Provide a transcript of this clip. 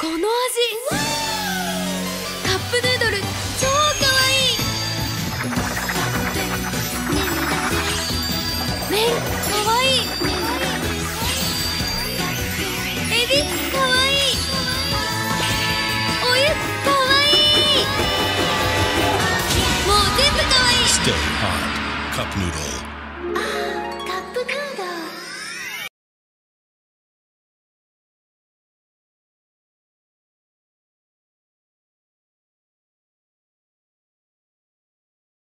この味。カップヌードル超かわいい。麺かわいい。エビかわいい。お湯かわいい。もう全部かわいい。Stay hot. Cup noodle.